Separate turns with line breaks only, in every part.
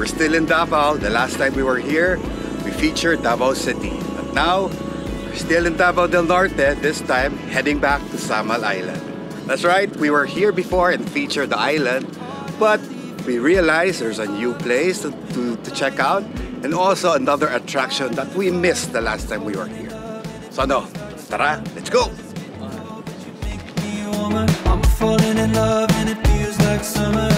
We're still in Davao. The last time we were here, we featured Davao City. But now, we're still in Davao del Norte, this time heading back to Samal Island. That's right, we were here before and featured the island, but we realized there's a new place to, to, to check out and also another attraction that we missed the last time we were here. So no, tara, let's go! I'm falling in love and it feels like summer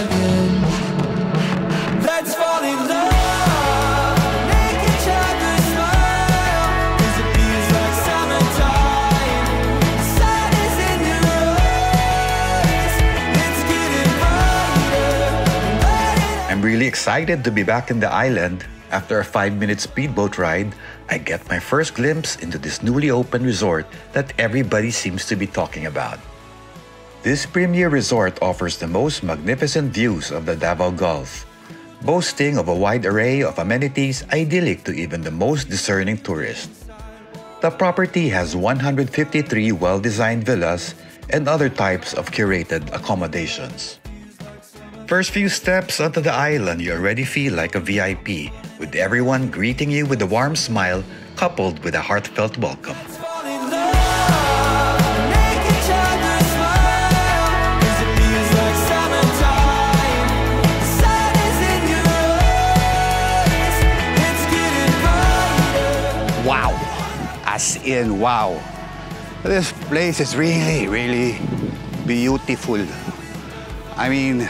excited to be back in the island. After a 5-minute speedboat ride, I get my first glimpse into this newly opened resort that everybody seems to be talking about. This premier resort offers the most magnificent views of the Davao Gulf, boasting of a wide array of amenities idyllic to even the most discerning tourist. The property has 153 well-designed villas and other types of curated accommodations. First few steps onto the island, you already feel like a VIP, with everyone greeting you with a warm smile coupled with a heartfelt welcome. Wow! As in wow. This place is really, really beautiful. I mean,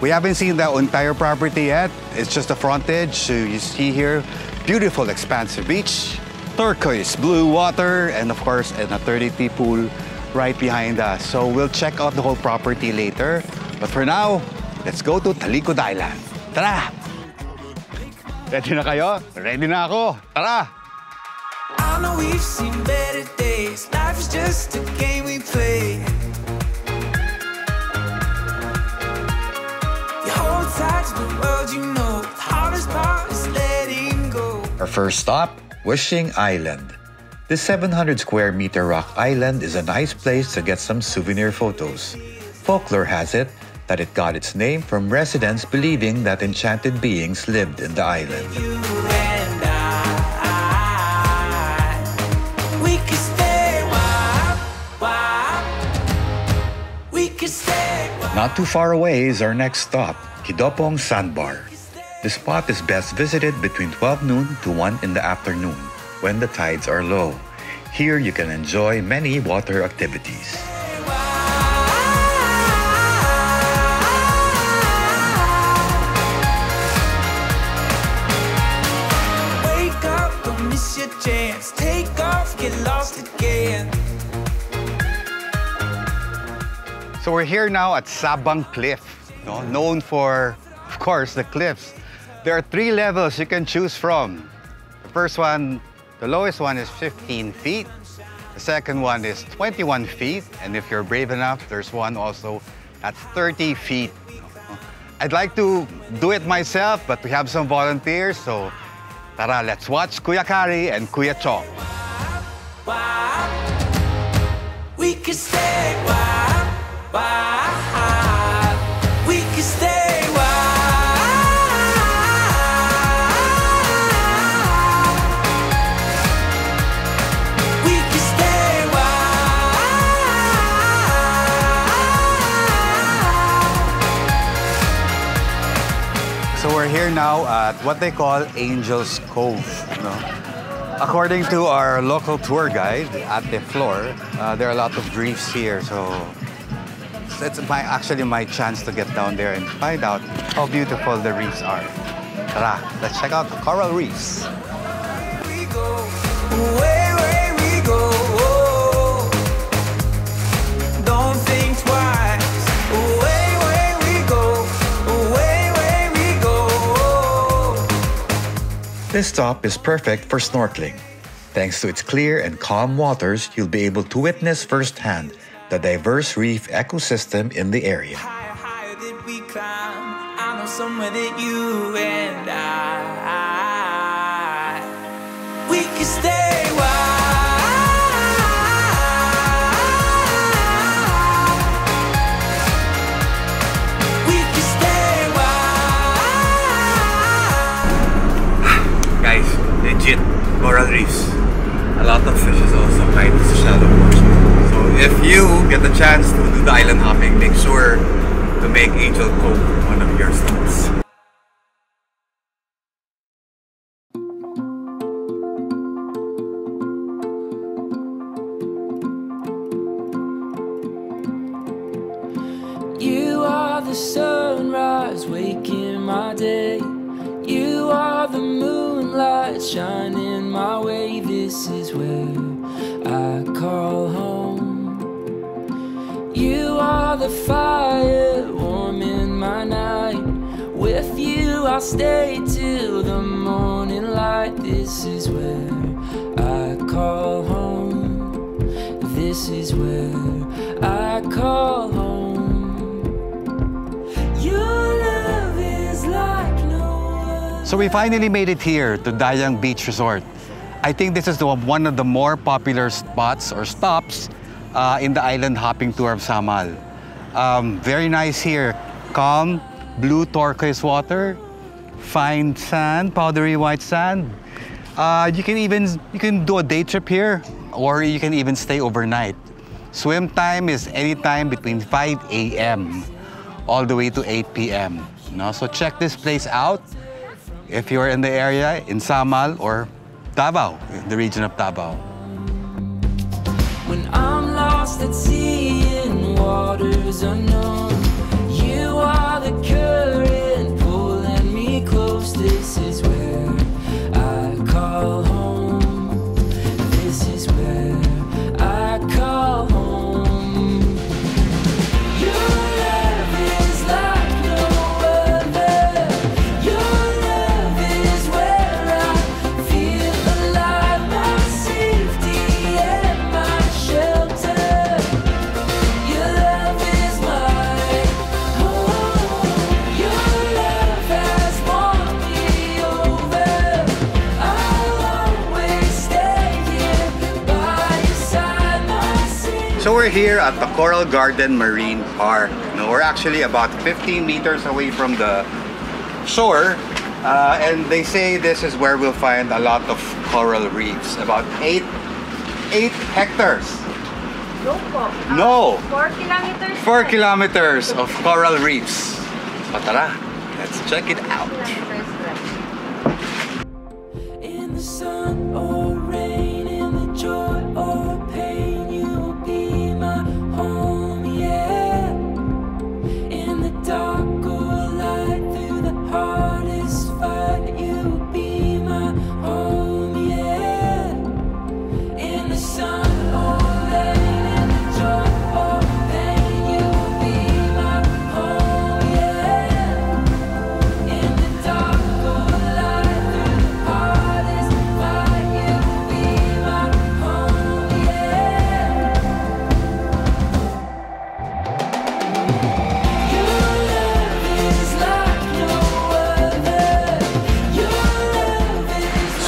we haven't seen the entire property yet. It's just the frontage. So you see here, beautiful expansive beach, turquoise blue water, and of course, an eternity pool right behind us. So we'll check out the whole property later. But for now, let's go to Talikod Island. Tara! Ready na kayo? Ready na ako. Tara! I know we've seen better days. Life is just a game we play. Our first stop, Wishing Island. This 700 square meter rock island is a nice place to get some souvenir photos. Folklore has it that it got its name from residents believing that enchanted beings lived in the island. Not too far away is our next stop, Kidopong Sandbar. The spot is best visited between 12 noon to 1 in the afternoon when the tides are low. Here you can enjoy many water activities. Wake up, don't miss your chance. Take off, get lost again. So we're here now at Sabang Cliff, no? known for, of course, the cliffs. There are three levels you can choose from. The first one, the lowest one is 15 feet. The second one is 21 feet. And if you're brave enough, there's one also that's 30 feet. I'd like to do it myself, but we have some volunteers. So tara, let's watch Kuya Kari and Kuya Chong. We can stay we can So we're here now at what they call Angel's Cove. You know? According to our local tour guide at the floor, uh, there are a lot of reefs here, so it's my, actually my chance to get down there and find out how beautiful the reefs are. Tara, let's check out the coral reefs. We go, away, away we go. Don't think twice. Away, away we go. Away, away we go. This stop is perfect for snorkeling. Thanks to its clear and calm waters, you'll be able to witness firsthand the diverse reef ecosystem in the area. Higher, higher
that we climb. I know somewhere that you and I,
I we can stay wild.
legit coral reefs. A lot of fishes also, right? It's shallow water. If you get the chance to do the island hopping, make sure to make Angel Cove one of your
I'll stay till the morning light. This is where I call home. This is where I call home. Like no.
So we finally made it here to Dayang Beach Resort. I think this is the, one of the more popular spots or stops uh, in the island hopping tour of Samal. Um, very nice here. Calm, blue turquoise water, fine sand, powdery white sand. Uh, you can even you can do a day trip here, or you can even stay overnight. Swim time is anytime between 5 a.m. all the way to 8 p.m. No? So check this place out if you're in the area in Samal or Davao, the region of Davao.
When I'm lost at sea in waters unknown, This is
we're here at the Coral Garden Marine Park. No, we're actually about 15 meters away from the shore. Uh, and they say this is where we'll find a lot of coral reefs. About eight, eight hectares.
No po.
No.
4 kilometers.
Four kilometers of coral reefs. So tara, let's check it out.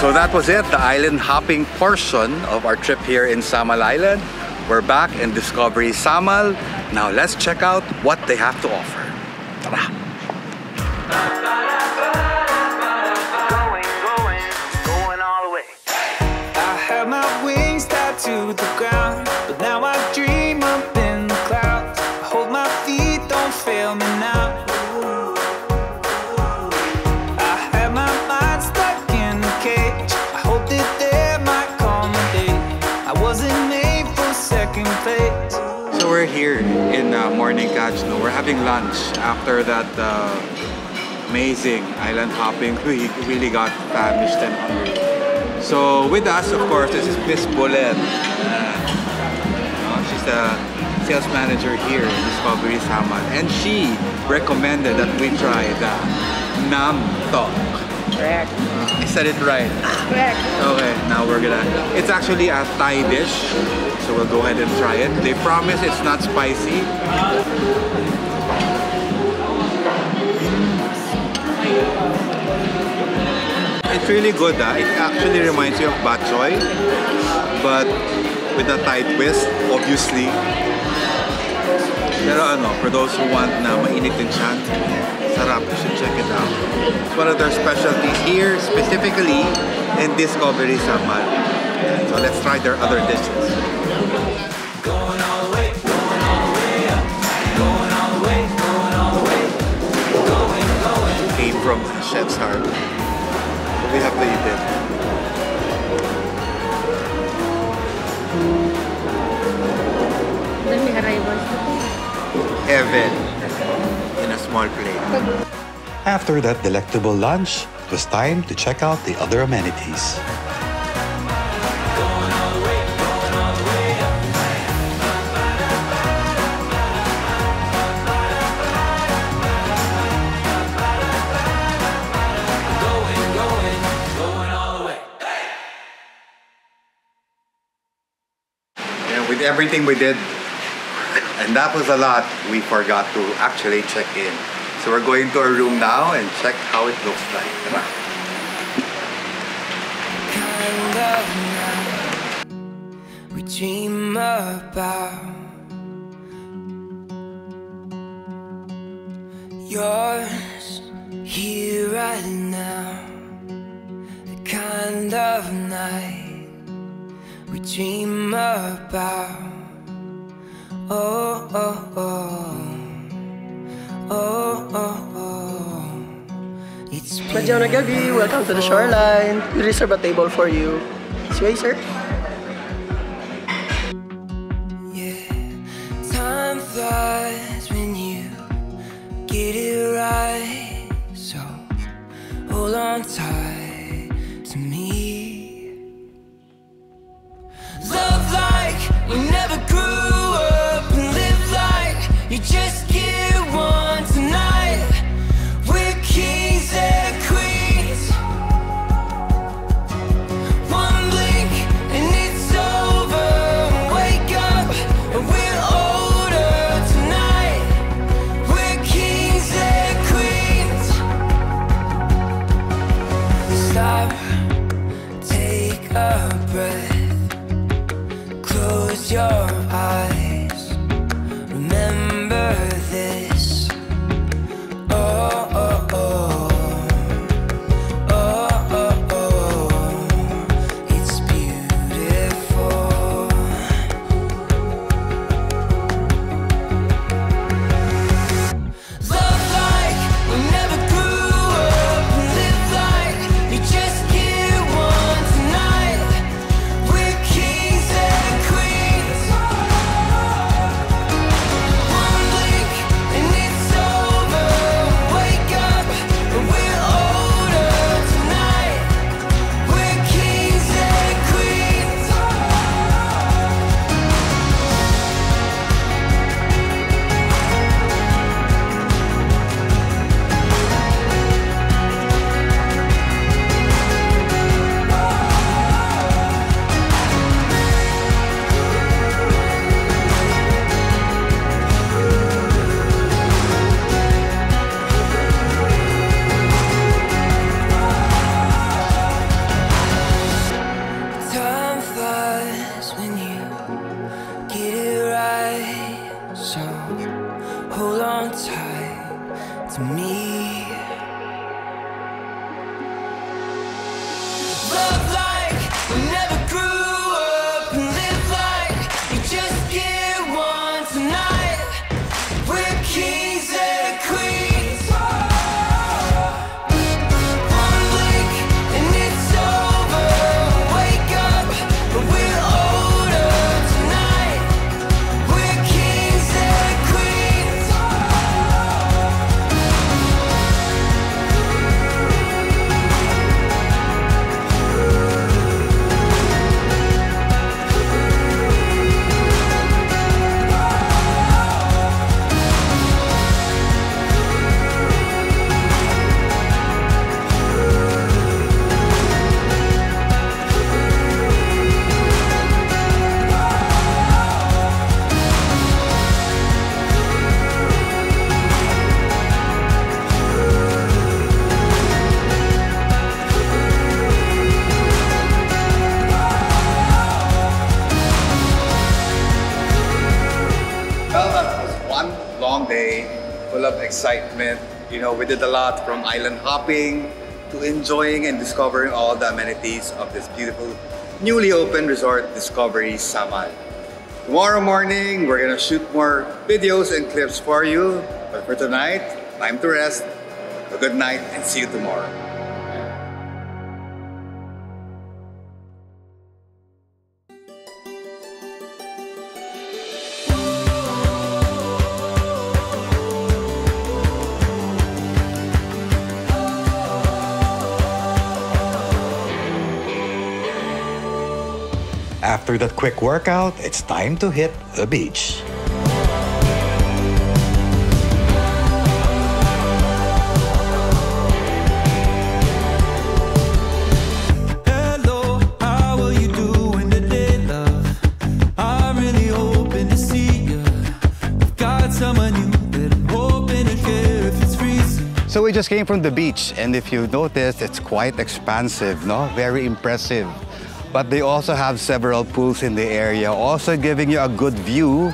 So that was it, the island hopping portion of our trip here in Samal Island. We're back in Discovery Samal. Now let's check out what they have to offer.
Second place.
So we're here in uh, Morning Catch. No, we're having lunch after that uh, amazing island hopping. We really got famished and hungry. So with us, of course, this is Miss Bullet. Uh, uh, she's the sales manager here in Discovery Samal. And she recommended that we try the Nam Tok.
Correct.
I said it right.
Correct.
Okay, now we're gonna. It's actually a Thai dish, so we'll go ahead and try it. They promise it's not spicy. It's really good. Ah. It actually reminds you of bak choy, but with a Thai twist, obviously. Pero ano, for those who want na mainit din siya, sarap. You should check it out. It's One of their specialties here specifically
in Discovery Samal. So let's try their other dishes. From Chef's Heart. We have to eat it.
Then may arrivals na.
Heaven in a small plate.
After that delectable lunch, it was time to check out the other amenities.
Everything we did, and that was a lot, we forgot to actually check in. So we're going to our room now and check how it looks like.
Kind of we dream about. Yours here right now, the kind of night dream about. Oh, oh, oh, oh, oh, oh. It's
Madjana Gabi, welcome to the shoreline. We reserve a table for you. This way, sir.
Yeah, time flies when you get it right. So hold on tight hold on tight to me.
Did a lot from island hopping
to enjoying and discovering all the amenities of this beautiful newly opened resort, Discovery Samal. Tomorrow morning, we're gonna shoot more videos and clips for you. But for tonight, time to rest. A good night and see you tomorrow.
After that quick workout, it's time to hit the beach.
Hello, how are you doing today, love? I'm really hoping to see you. I've got someone new that I'm hoping to share if it's freezing.
So we just came from the beach, and if you notice, it's quite expansive, no? Very impressive. But they also have several pools in the area, also giving you a good view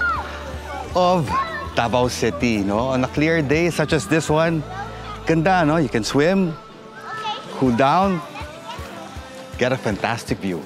of Davao City, no? On a clear day such as this one, ganda, no? You can swim, cool down, get a fantastic view.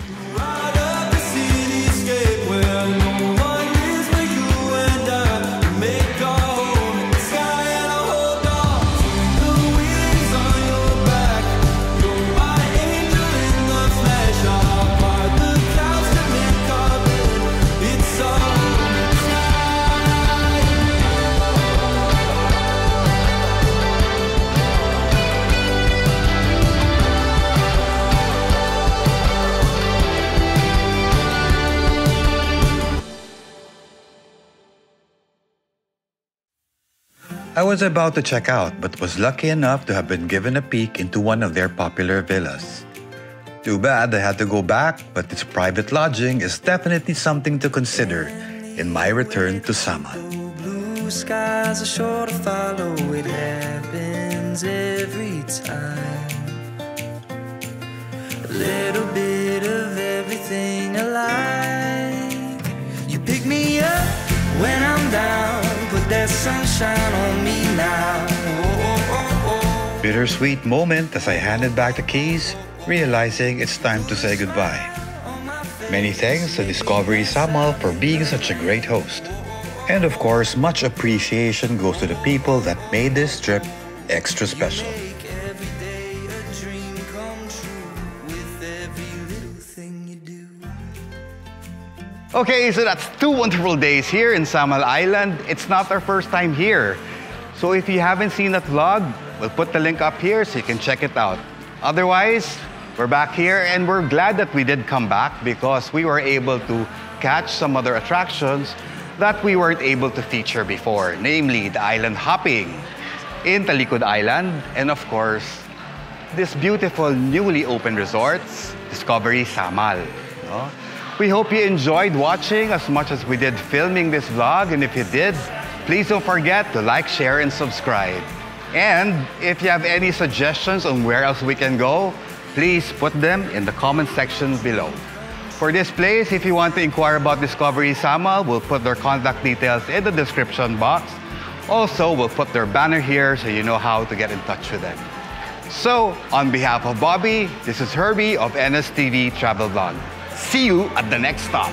I
was about to check out, but was lucky enough to have been given a peek into one of their popular villas. Too bad I had to go back, but this private lodging is definitely something to consider in my return to Samal.
Blue skies are sure to follow. It happens every time. A little bit of everything. You pick me up when I'm down. That sunshine on me now. Oh, oh, oh, oh.
Bittersweet moment as I handed back the keys, realizing it's time to say goodbye. Many thanks to Discovery Samal for being such a great host. And of course, much appreciation goes to the people that made this trip extra special.
Okay, so that's two wonderful days here in Samal Island. It's not our first time here. So if you haven't seen that vlog, we'll put the link up here so you can check it out. Otherwise, we're back here and we're glad that we did come back because we were able to catch some other attractions that we weren't able to feature before, namely the island hopping in Talicud Island and of course, this beautiful newly opened resorts, Discovery Samal. no? We hope you enjoyed watching as much as we did filming this vlog. And if you did, please don't forget to like, share, and subscribe. And if you have any suggestions on where else we can go, please put them in the comment section below. For this place, if you want to inquire about Discovery Samal, we'll put their contact details in the description box. Also, we'll put their banner here so you know how to get in touch with them. So, on behalf of Bobby, this is Herbie of NSTV Travel Vlog. See you at the next stop.